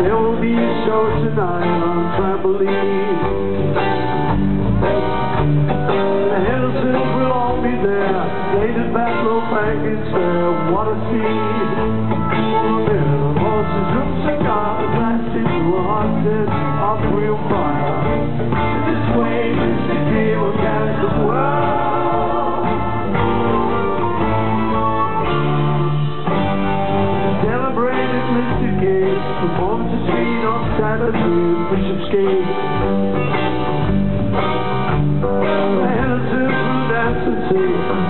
There'll be a show tonight on trampoline. The Hendersons will all be there. David Basso, Frank, and Sarah, what a scene. K performs the scene on Saturday, Bishop's Gate.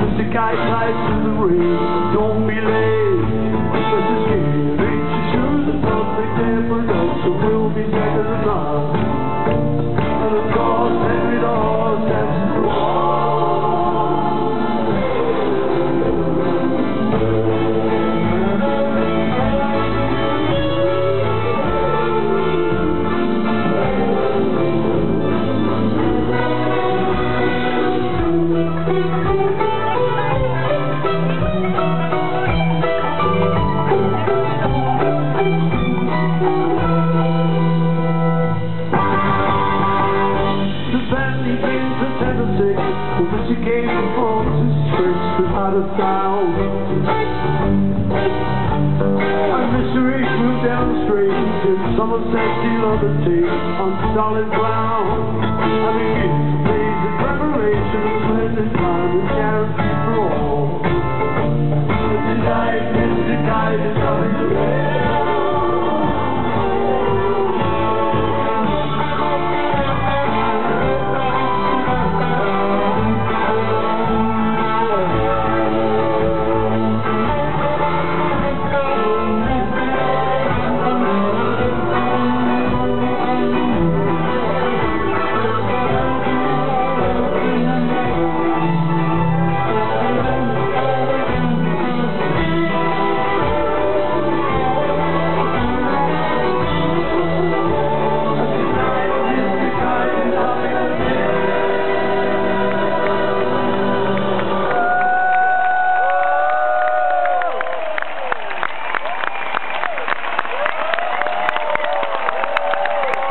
Mr. Guy ties to the ring. Don't be late. Mrs. K makes your shoes and public never a sound And Mr. H moved down the street In Somerset undertake on solid ground And he gives plays in